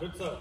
Good sir.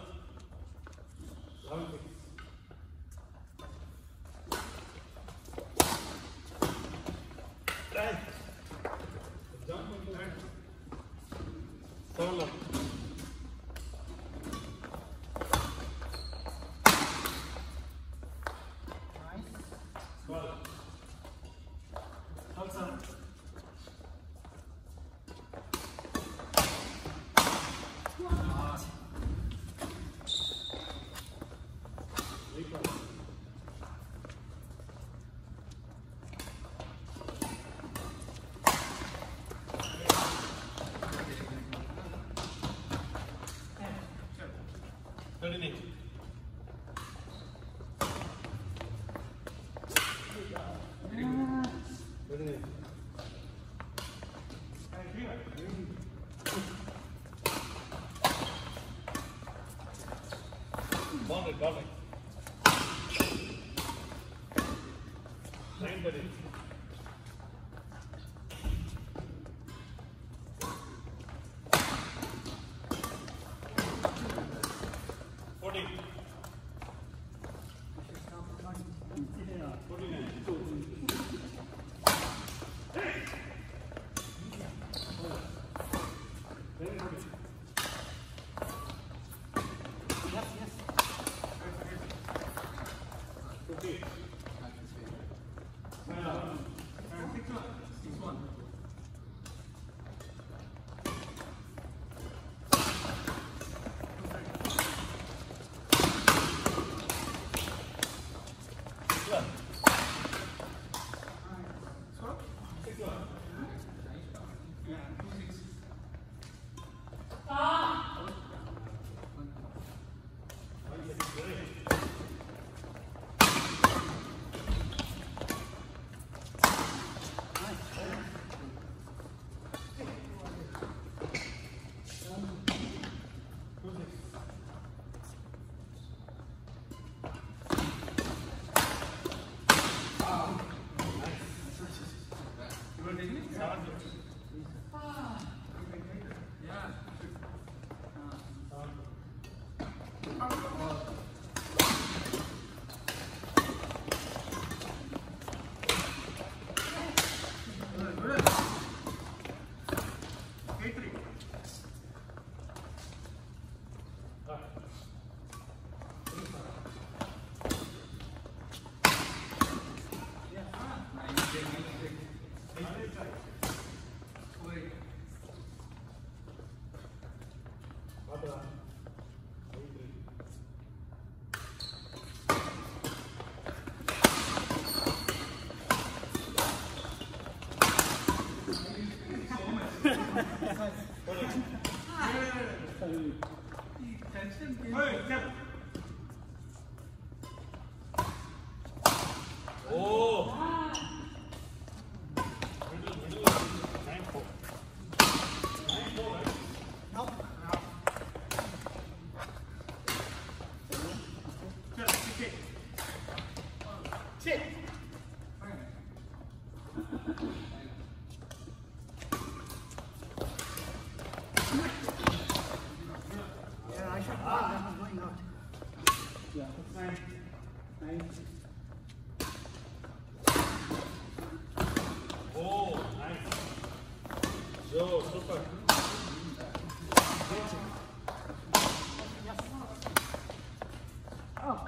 자,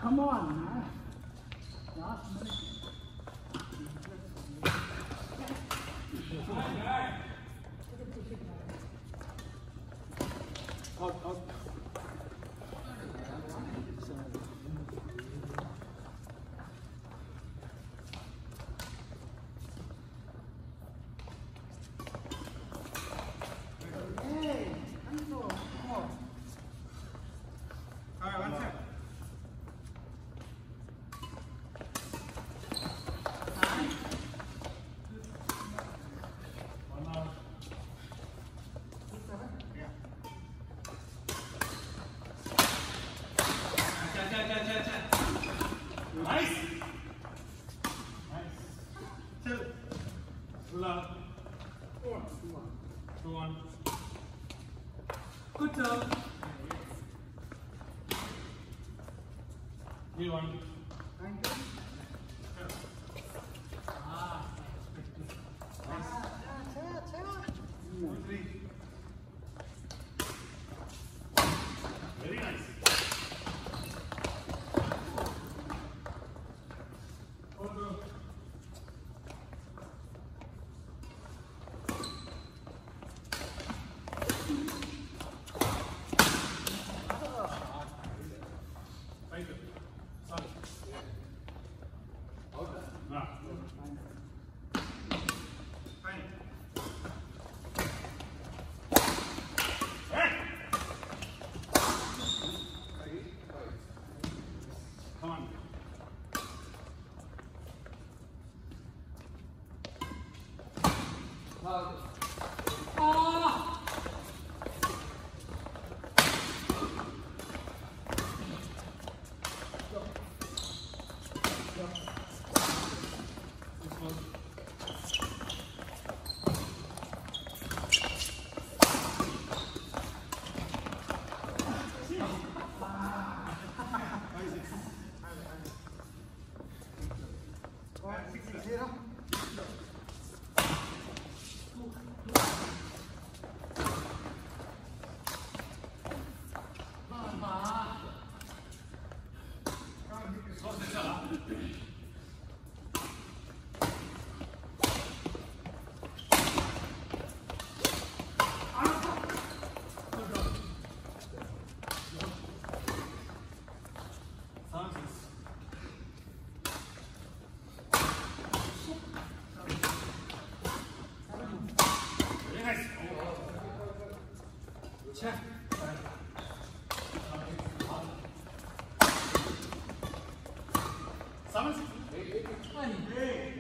come on, Sammeln Sie? Nein.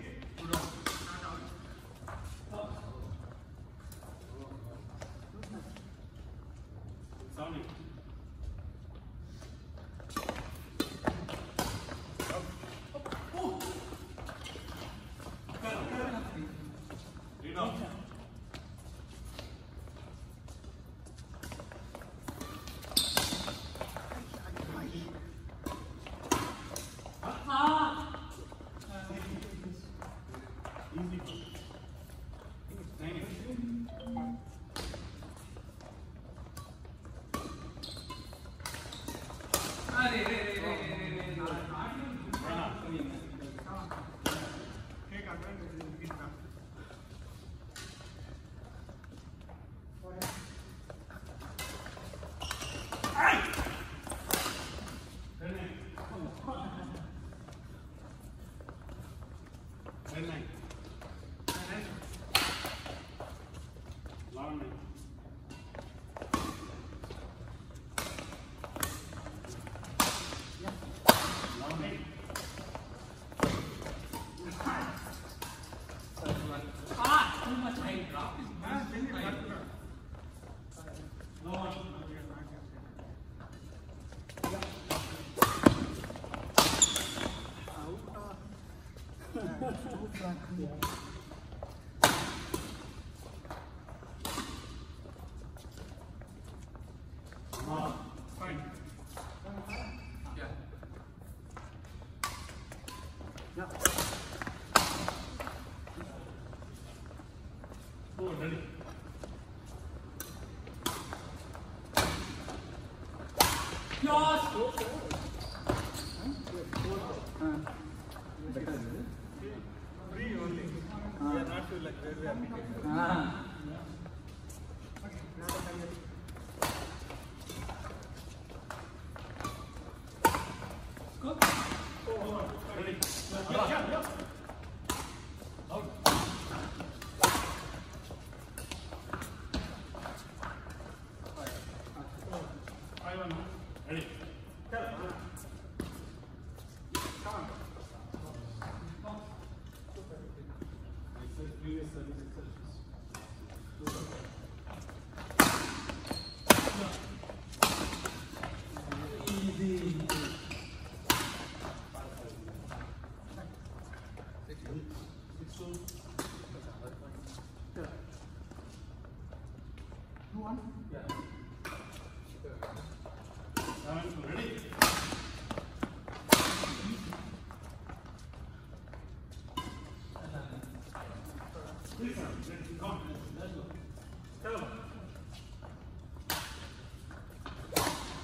よし。to like where we are meeting. Ah. various services such as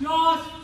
Come on.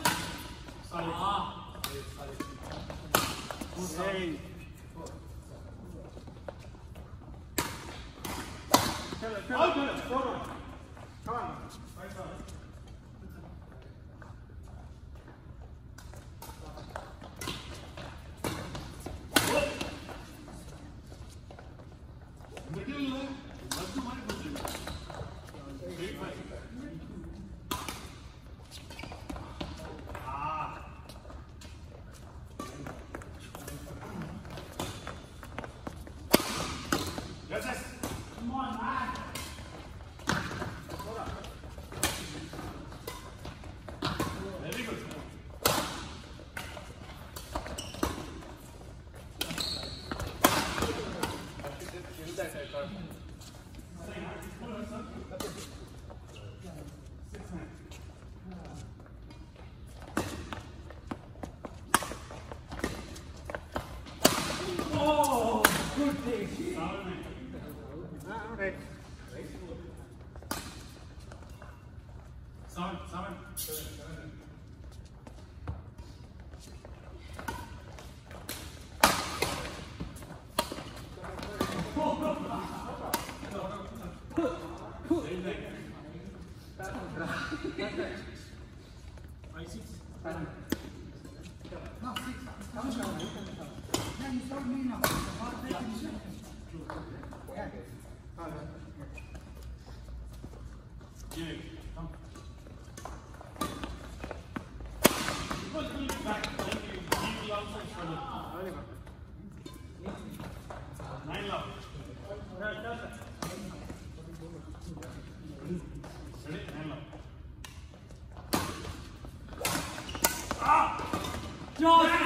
Josh.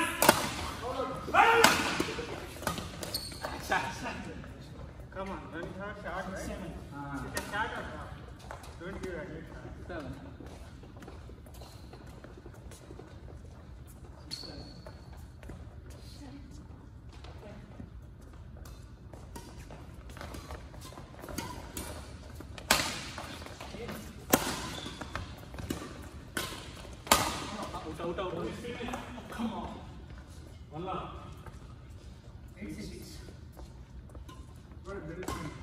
What a beautiful.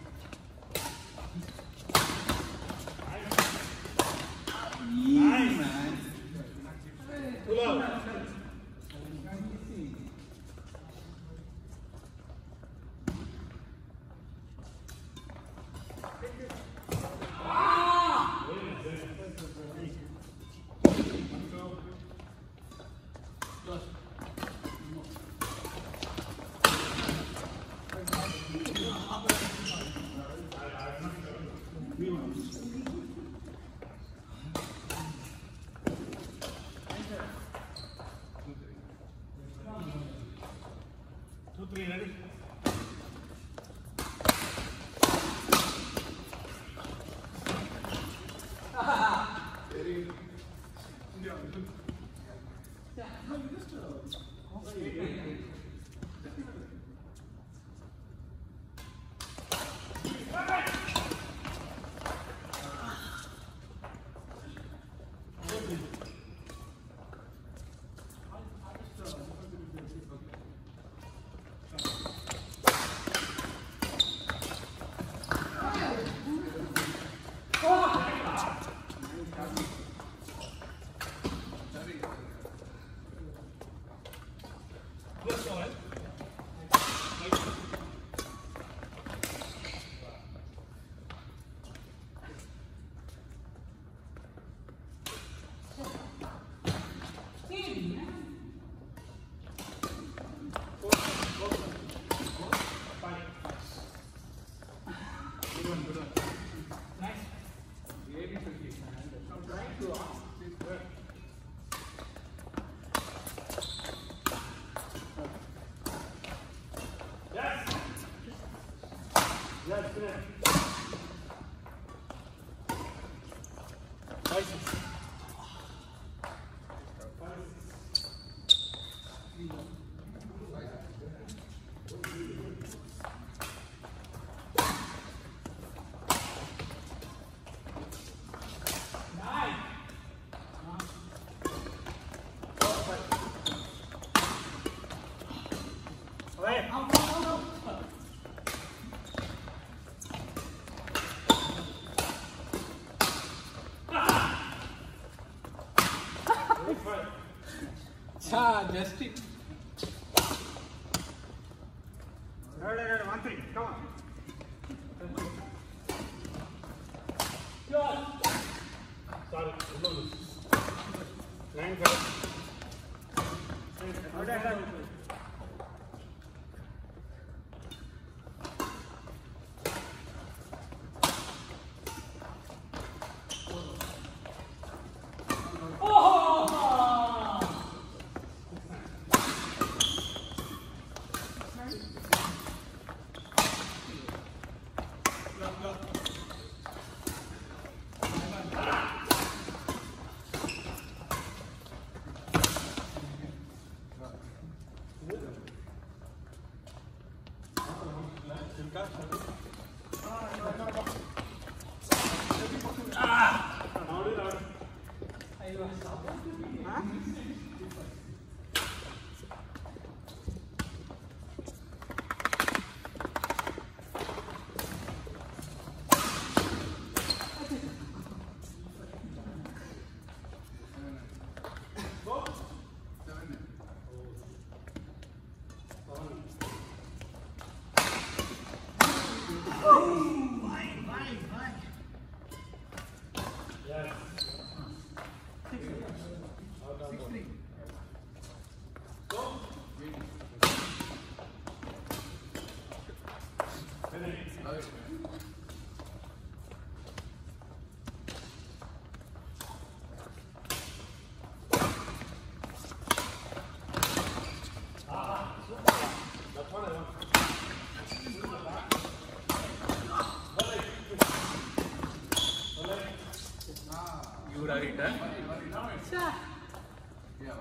अच्छा Justin red, red, one, three. Come on.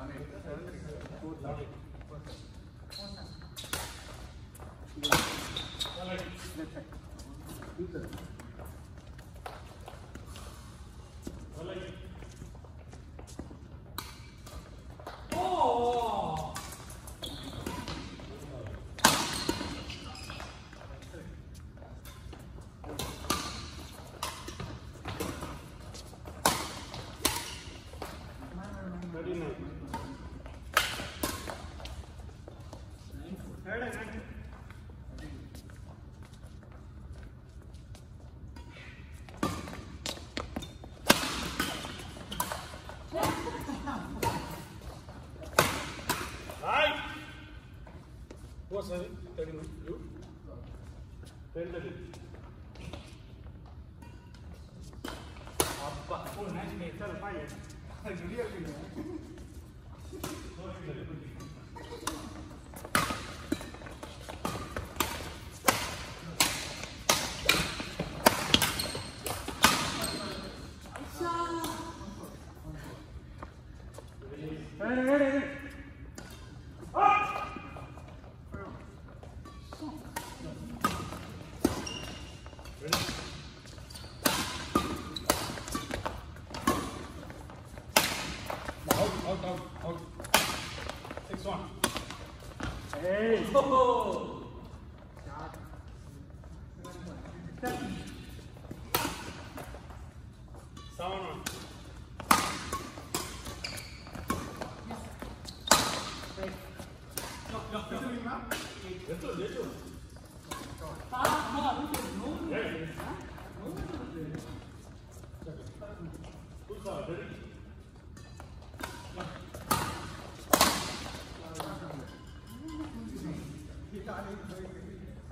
안에 사람들이 There it is. Ven, ven, ven.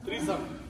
Three seconds.